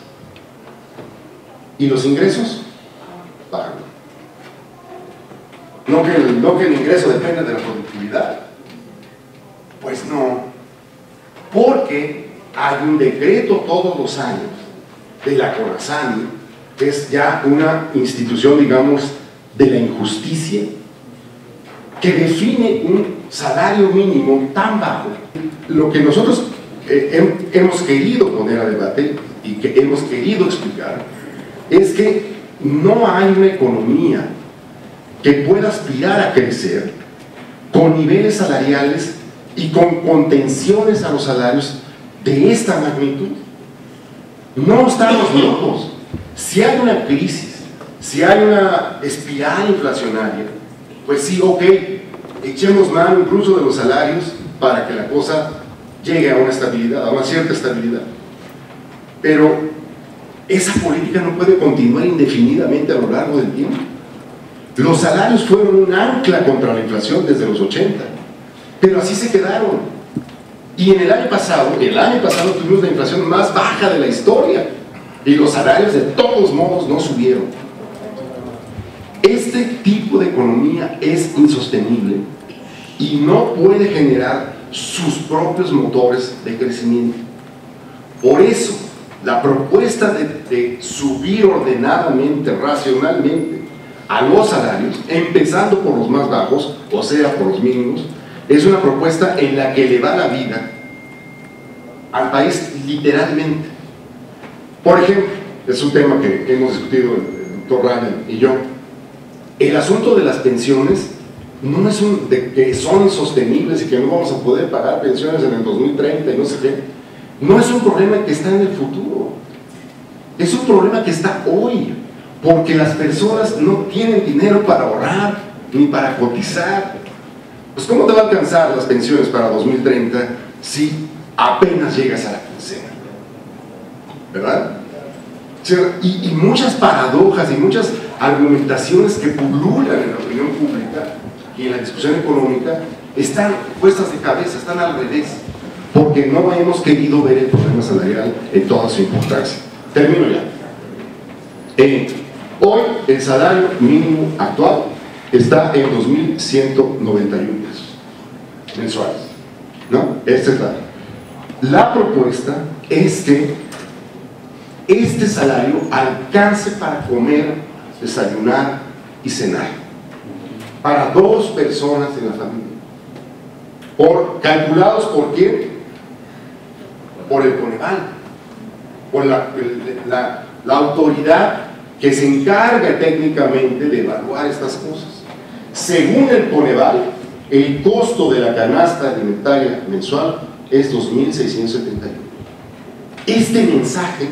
¿Y los ingresos? Bajan. No que, el, no que el ingreso dependa de la productividad. Pues no. Porque hay un decreto todos los años de la CONASAMI es ya una institución, digamos, de la injusticia que define un salario mínimo tan bajo. Lo que nosotros eh, hemos querido poner a debate y que hemos querido explicar es que no hay una economía que pueda aspirar a crecer con niveles salariales y con contenciones a los salarios de esta magnitud. No estamos locos. Si hay una crisis, si hay una espiral inflacionaria, pues sí, ok, echemos mano incluso de los salarios para que la cosa llegue a una estabilidad, a una cierta estabilidad. Pero esa política no puede continuar indefinidamente a lo largo del tiempo. Los salarios fueron un ancla contra la inflación desde los 80, pero así se quedaron. Y en el año pasado, el año pasado tuvimos la inflación más baja de la historia y los salarios de todos modos no subieron. Este tipo de economía es insostenible y no puede generar sus propios motores de crecimiento. Por eso, la propuesta de, subir ordenadamente, racionalmente a los salarios, empezando por los más bajos, o sea, por los mínimos, es una propuesta en la que le va la vida al país literalmente. Por ejemplo, es un tema que, hemos discutido el, doctor Ryan y yo, el asunto de las pensiones no es un, de que son sostenibles y que no vamos a poder pagar pensiones en el 2030 y no sé qué, no es un problema que está en el futuro, es un problema que está hoy, porque las personas no tienen dinero para ahorrar ni para cotizar. Pues ¿cómo te va a alcanzar las pensiones para 2030 si apenas llegas a la quincena? ¿Verdad? Y, y muchas paradojas y muchas argumentaciones que pululan en la opinión pública y en la discusión económica están puestas de cabeza, están al revés porque no hemos querido ver el problema salarial en toda su importancia. Termino ya. Eh, hoy el salario mínimo actual está en 2.191 pesos mensuales. ¿No? Esta es la. La propuesta es que este salario alcance para comer, desayunar y cenar. Para dos personas en la familia. Por, calculados por quién? Por el Coneval, por la, la, autoridad que se encarga técnicamente de evaluar estas cosas. Según el Coneval, el costo de la canasta alimentaria mensual es 2.671. Este mensaje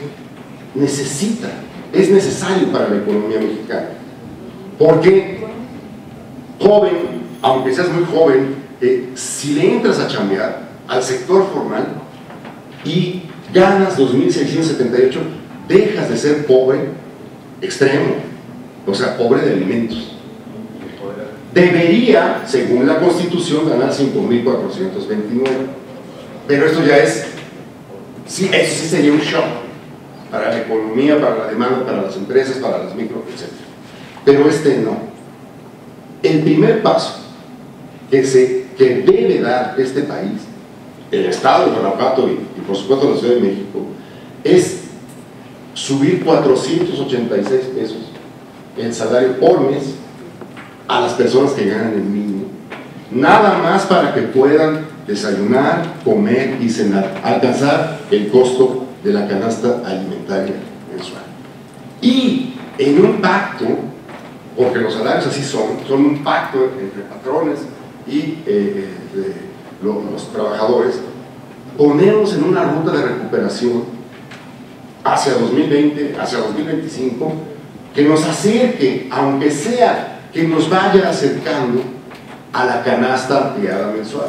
necesita, es necesario para la economía mexicana. Porque, joven, aunque seas muy joven, eh, si le entras a chambear al sector formal, y ganas 2.678, dejas de ser pobre extremo, o sea, pobre de alimentos. Debería, según la Constitución, ganar 5.429. Pero esto ya es, sí, eso sí sería un shock para la economía, para la demanda, para las empresas, para las micro, etc. Pero este no. El primer paso que, que debe dar este país el Estado de Guanajuato y, por supuesto la Ciudad de México es subir 486 pesos el salario por mes a las personas que ganan el mínimo. Nada más para que puedan desayunar, comer y cenar, alcanzar el costo de la canasta alimentaria mensual. Y en un pacto, porque los salarios así son, son un pacto entre patrones y eh, eh, los, trabajadores, ponernos en una ruta de recuperación hacia 2020, hacia 2025, que nos acerque, aunque sea que nos vaya acercando a la canasta ampliada mensual,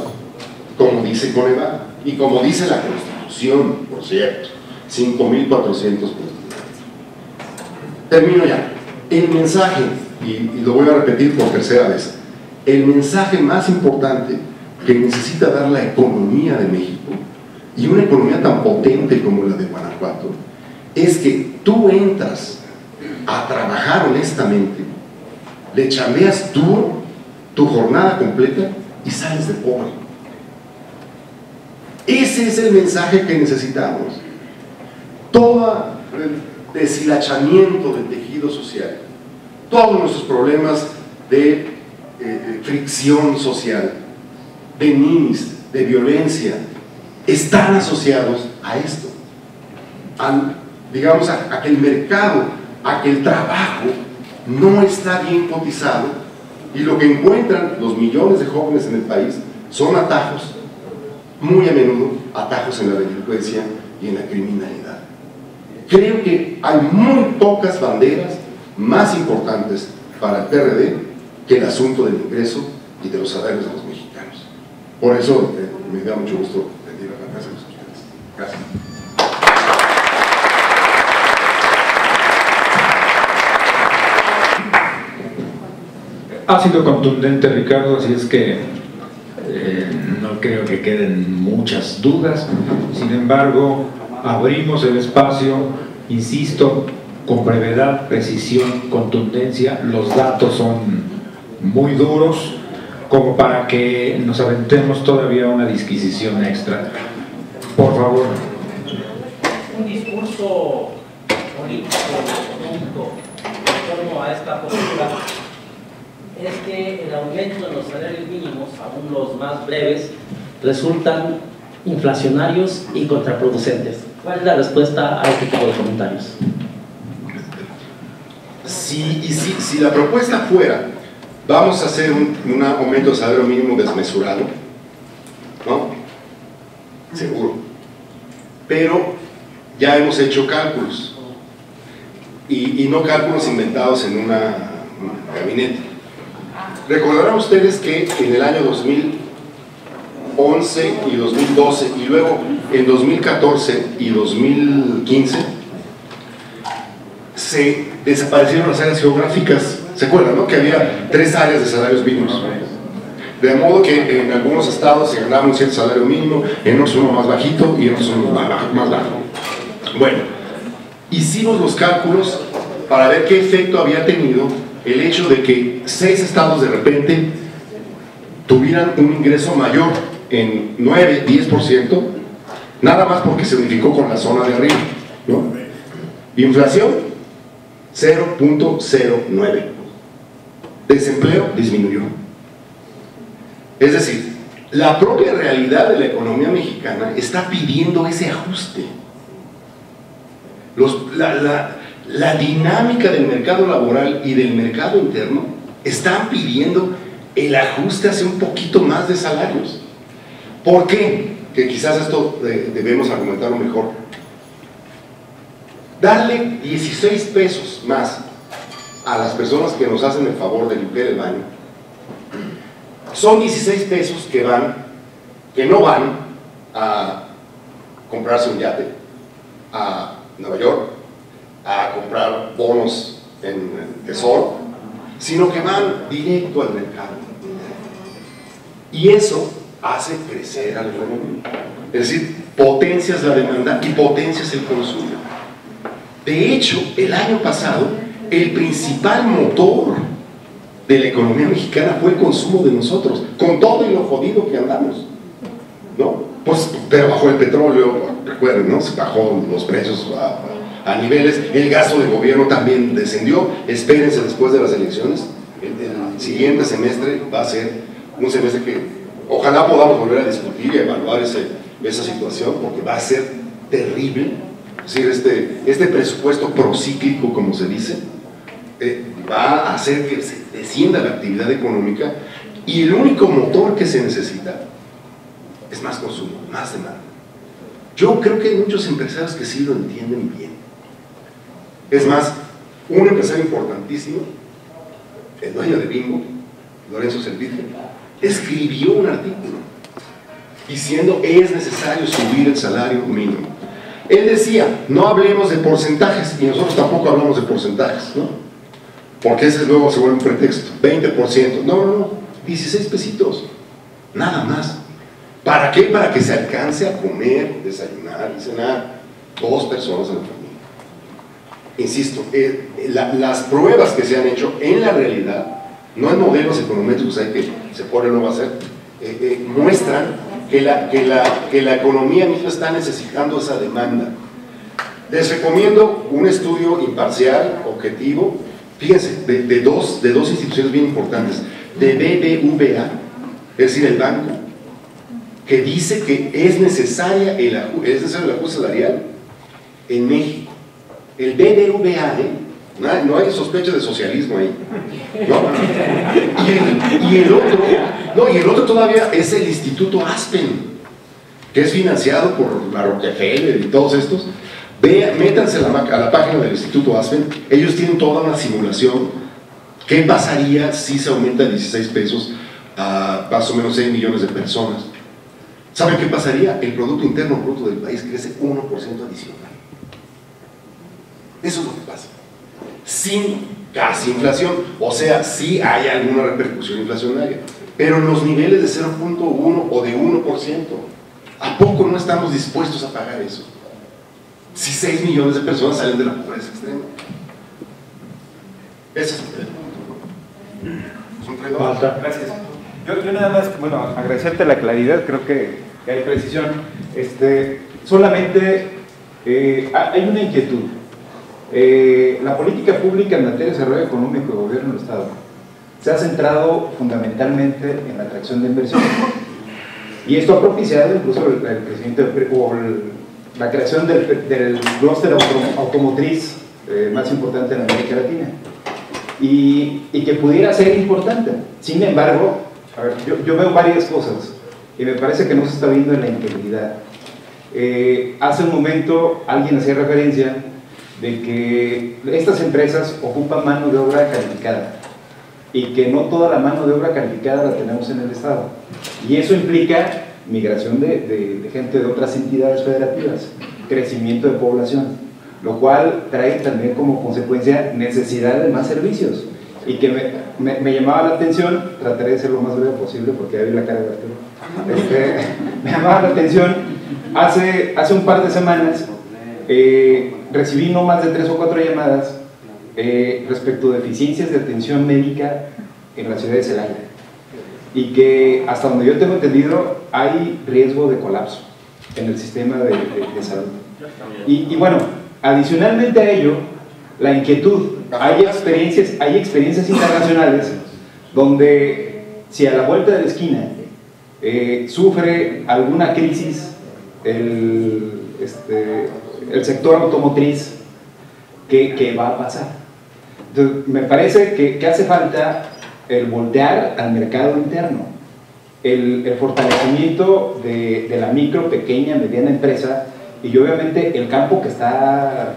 como dice Coneval y como dice la Constitución, por cierto, 5.400 pesos. Termino ya. El mensaje, y lo voy a repetir por tercera vez, el mensaje más importante que necesita dar la economía de México y una economía tan potente como la de Guanajuato, es que tú entras a trabajar honestamente, le chambeas duro tu jornada completa y sales de pobre. Ese es el mensaje que necesitamos. Toda deshilachamiento del tejido social. Todos nuestros problemas de, eh, fricción social, de ninis, de violencia, están asociados a esto. digamos, a, a que el mercado, a que el trabajo no está bien cotizado y lo que encuentran los millones de jóvenes en el país son atajos, muy a menudo atajos en la delincuencia y en la criminalidad. Creo que hay muy pocas banderas más importantes para el PRD que el asunto del ingreso y de los salarios de los mexicanos. Por eso eh, me da mucho gusto venir a la casa de ustedes. Ha sido contundente Ricardo, así es que eh, no creo que queden muchas dudas. Sin embargo, abrimos el espacio, insisto, con brevedad, precisión, contundencia. Los datos son muy duros como para que nos aventemos todavía una disquisición extra. Favor. Un discurso político, en torno a esta postura es que el aumento de los salarios mínimos, aún los más breves, resultan inflacionarios y contraproducentes. ¿Cuál es la respuesta a este tipo de comentarios? Si, y si, si la propuesta fuera, vamos a hacer un, un aumento de salario mínimo desmesurado, ¿no? Seguro. Pero ya hemos hecho cálculos. Y, no cálculos inventados en una, un gabinete. Recordarán ustedes que en el año 2011 y 2012 y luego en 2014 y 2015 se desaparecieron las áreas geográficas. ¿Se acuerdan, no? Que había tres áreas de salarios mínimos. De modo que en algunos estados se ganaba un cierto salario mínimo, en otros uno más bajito y en otros uno más bajo. Más. Bueno, hicimos los cálculos para ver qué efecto había tenido el hecho de que seis estados de repente tuvieran un ingreso mayor en 9, 10%, nada más porque se unificó con la zona de arriba. Inflación, 0.09. Desempleo disminuyó. Es decir, la propia realidad de la economía mexicana está pidiendo ese ajuste. La, la, la dinámica del mercado laboral y del mercado interno están pidiendo el ajuste hacia un poquito más de salarios. ¿Por qué? Que quizás esto debemos argumentarlo mejor. Darle 16 pesos más a las personas que nos hacen el favor de limpiar el baño son 16 pesos que van, que no van a comprarse un yate a Nueva York, a comprar bonos en tesoro, sino que van directo al mercado. Y eso hace crecer a la economía. Es decir, potencias la demanda y potencias el consumo. De hecho, el año pasado, el principal motor de la economía mexicana fue el consumo de nosotros, con todo y lo jodido que andamos. ¿No? Pues, pero bajó el petróleo, recuerden, ¿no? Se bajó los precios a, a niveles, el gasto de gobierno también descendió, espérense después de las elecciones, el, el, siguiente semestre va a ser un semestre que ojalá podamos volver a discutir y evaluar ese, esa situación, porque va a ser terrible, es decir, este, este presupuesto procíclico, como se dice, va a hacer que se descienda la actividad económica y el único motor que se necesita es más consumo, más demanda. Yo creo que hay muchos empresarios que sí lo entienden bien. Es más, un empresario importantísimo, el dueño de Bimbo, Lorenzo Servitje, escribió un artículo diciendo es necesario subir el salario mínimo. Él decía, no hablemos de porcentajes, y nosotros tampoco hablamos de porcentajes, ¿no? Porque ese luego se vuelve un pretexto, 20%, no, no, no, 16 pesitos, nada más. ¿Para qué? Para que se alcance a comer, desayunar y cenar dos personas en la familia insisto, eh, la, las pruebas que se han hecho en la realidad, no en modelos econométricos hay que se pone no va a ser, eh, eh, muestran que la, que, la, que la economía misma está necesitando esa demanda. Les recomiendo un estudio imparcial, objetivo, fíjense, de, dos, de dos instituciones bien importantes, de BBVA, es decir, el banco, que dice que es, necesaria el, es necesario el ajuste salarial en México. El BBVA, ¿eh? no, hay, sospecha de socialismo ahí. ¿no? Y, el, y el otro, no, y el otro todavía es el Instituto Aspen, que es financiado por la Rockefeller y todos estos. Vean, métanse a la, página del Instituto Aspen, ellos tienen toda una simulación. ¿Qué pasaría si se aumenta a 16 pesos a más o menos 6 millones de personas? ¿Saben qué pasaría? El Producto Interno Bruto del país crece 1% adicional. Eso es lo que pasa. Sin casi inflación, o sea, sí hay alguna repercusión inflacionaria, pero en los niveles de 0.1 o de 1%, ¿a poco no estamos dispuestos a pagar eso? Si 6 millones de personas salen de la pobreza extrema. Ese es el. Falta. Gracias. Yo, yo nada más, bueno, agradecerte la claridad, creo que, que hay precisión. Este, solamente eh, ha- hay una inquietud. Eh, la política pública en materia de desarrollo económico y gobierno del Estado se ha centrado fundamentalmente en la atracción de inversión. Y esto ha propiciado incluso el, el crecimiento del- o el- la creación del, del clúster auto- automotriz eh, más importante en América Latina y, y que pudiera ser importante. Sin embargo, a ver, yo, yo veo varias cosas y me parece que no se está viendo en la integridad. Eh, hace un momento alguien hacía referencia de que estas empresas ocupan mano de obra calificada y que no toda la mano de obra calificada la tenemos en el Estado. Y eso implica migración de, de- de gente de otras entidades federativas, crecimiento de población, lo cual trae también como consecuencia necesidad de más servicios. Y que me, me- me llamaba la atención, trataré de ser lo más breve posible porque ya vi la cara de Arturo. Este, me llamaba la atención, hace, hace un par de semanas eh, recibí no más de tres o cuatro llamadas eh, respecto de deficiencias de atención médica en la ciudad de Celaya y que hasta donde yo tengo entendido hay riesgo de colapso en el sistema de, de- de salud. Y, y bueno, adicionalmente a ello, la inquietud, hay experiencias, hay experiencias internacionales donde si a la vuelta de la esquina eh, sufre alguna crisis el, este, el sector automotriz, ¿qué, qué va a pasar? Entonces, me parece que, que hace falta el voltear al mercado interno, el, fortalecimiento de, la micro, pequeña, mediana empresa y obviamente el campo que está,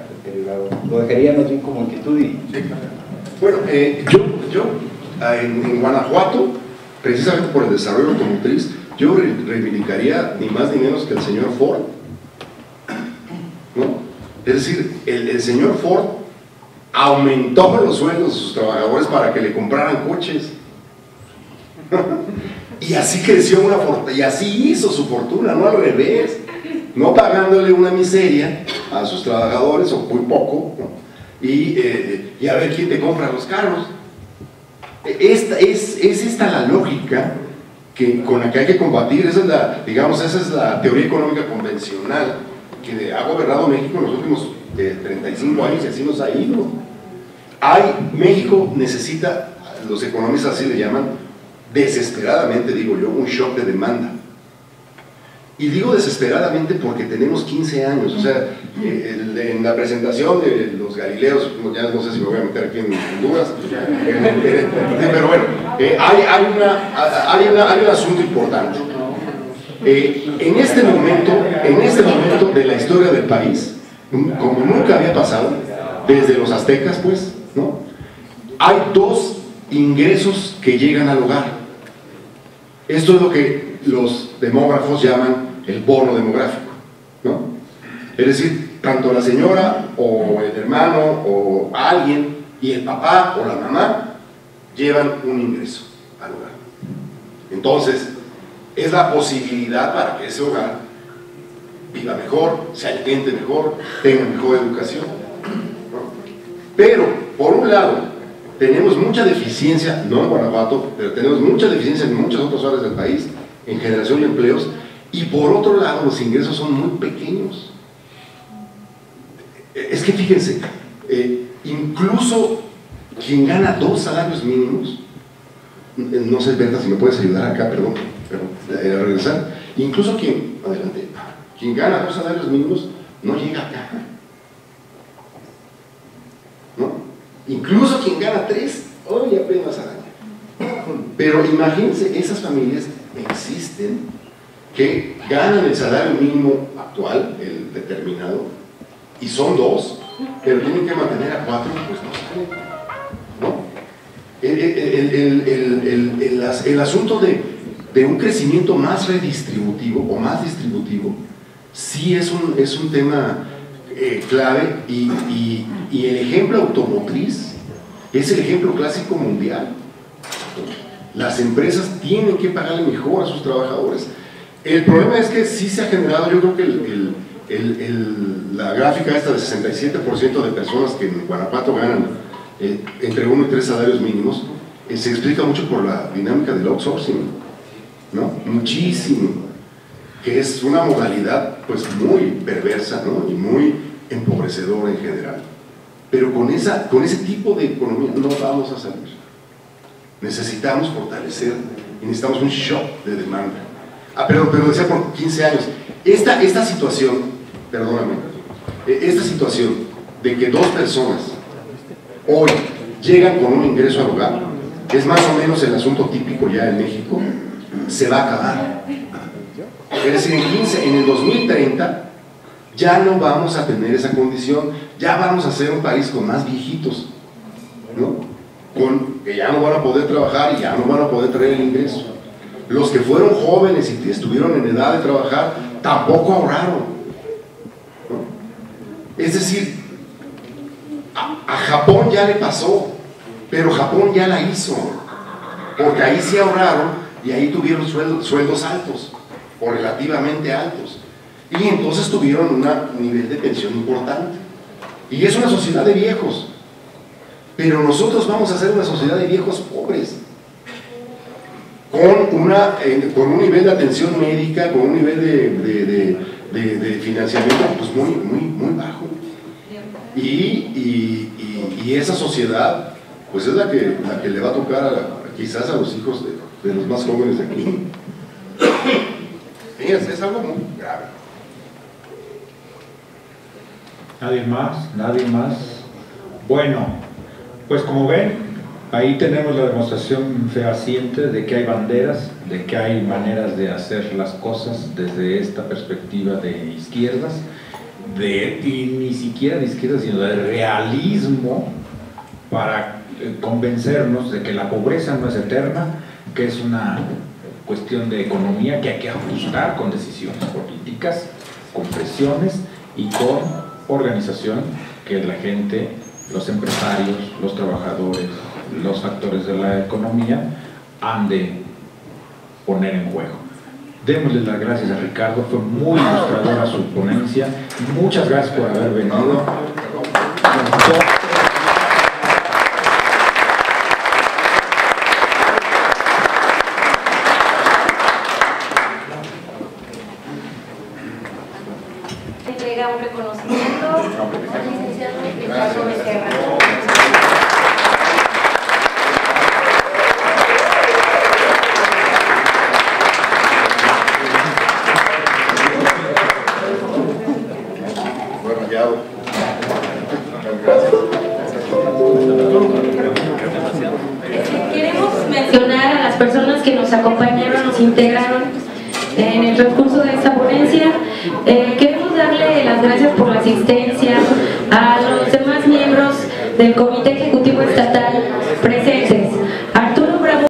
lo, dejaría más bien como inquietud y, Bueno, eh, yo, yo ah, en, Guanajuato, precisamente por el desarrollo automotriz, yo re- reivindicaría ni más ni menos que el señor Ford. Es decir, el señor Ford aumentó los sueldos de sus trabajadores para que le compraran coches. Y así creció una fortuna, y así hizo su fortuna, no al revés. No pagándole una miseria a sus trabajadores, o muy poco, y, eh, y a ver quién te compra los carros. Esta, es, es esta la lógica que, con la que hay que combatir, esa es la, digamos, esa es la teoría económica convencional que ha gobernado México en los últimos eh, 35 años y así nos ha ido. Hay, México necesita, los economistas así le llaman, desesperadamente, digo yo, un shock de demanda. Y digo desesperadamente porque tenemos 15 años, o sea, en la presentación de los Galileos, ya no sé si me voy a meter aquí en Honduras, eh, pero bueno, eh, hay, hay, una- hay una- hay un asunto importante. Eh, en este momento, en este momento de la historia del país, como nunca había pasado, desde los aztecas, pues, ¿no? Hay dos ingresos que llegan al hogar. Esto es lo que los demógrafos llaman el bono demográfico, ¿no? Es decir, tanto la señora o el hermano o alguien y el papá o la mamá llevan un ingreso al hogar. Entonces, es la posibilidad para que ese hogar viva mejor, se alimente mejor, tenga mejor educación. Pero, por un lado, tenemos mucha deficiencia, no en Guanajuato, pero tenemos mucha deficiencia en muchas otras áreas del país, en generación de empleos, y por otro lado, los ingresos son muy pequeños. Es que fíjense, eh, incluso quien gana dos salarios mínimos, no sé, Berta, si me puedes ayudar acá, perdón, pero eh, a regresar, incluso quien, adelante, quien gana dos salarios mínimos no llega acá. ¿No? Incluso quien gana tres, hoy apenas al año. Pero imagínense, esas familias existen que ganan el salario mínimo actual, el determinado, y son dos, pero tienen que mantener a cuatro, pues no sale. El, asunto de, un crecimiento más redistributivo o más distributivo sí es un tema eh, clave y, y, el ejemplo automotriz es el ejemplo clásico mundial. Las empresas tienen que pagarle mejor a sus trabajadores. El problema es que sí se ha generado, yo creo que la gráfica esta de 67% de personas que en Guanajuato ganan eh, entre uno y tres salarios mínimos, eh, se explica mucho por la dinámica del outsourcing, ¿no? Muchísimo, que es una modalidad pues muy perversa, ¿no? Y muy empobrecedora en general. Pero con, esa, con ese tipo de economía no vamos a salir. Necesitamos fortalecer y necesitamos un shock de demanda. Ah, perdón, pero decía por 15 años. Esta, esta situación perdóname, e, esta situación de que dos personas hoy llegan con un ingreso al hogar, es más o menos el asunto típico ya en México, se va a acabar. Es decir, en, 15, en el 2030 ya no vamos a tener esa condición, ya vamos a ser un país con más viejitos, ¿no? Que ya no van a poder trabajar y ya no van a poder traer el ingreso. Los que fueron jóvenes y estuvieron en edad de trabajar tampoco ahorraron. Es decir, a, Japón ya le pasó, pero Japón ya la hizo, porque ahí se ahorraron y ahí tuvieron sueldos, altos, o relativamente altos, y entonces tuvieron un nivel de pensión importante. Y es una sociedad de viejos, pero nosotros vamos a ser una sociedad de viejos pobres, con, una, eh, con un nivel de atención médica, con un nivel de financiamiento pues muy, muy, muy bajo. Y, y, y, esa sociedad pues es la que, la que le va a tocar quizás a los hijos de, de, los más jóvenes de aquí. Es algo muy grave. ¿Nadie más? ¿Nadie más? Bueno, pues como ven, Ahí tenemos la demostración fehaciente de que hay banderas, de que hay maneras de hacer las cosas desde esta perspectiva de izquierdas, de, y ni siquiera de izquierdas, sino de realismo para eh, convencernos de que la pobreza no es eterna, que es una cuestión de economía que hay que ajustar con decisiones políticas, con presiones y con organización que la gente, los empresarios, los trabajadores, los factores de la economía han de poner en juego. Démosle las gracias a Ricardo, fue muy ilustradora su ponencia. Muchas gracias por haber venido.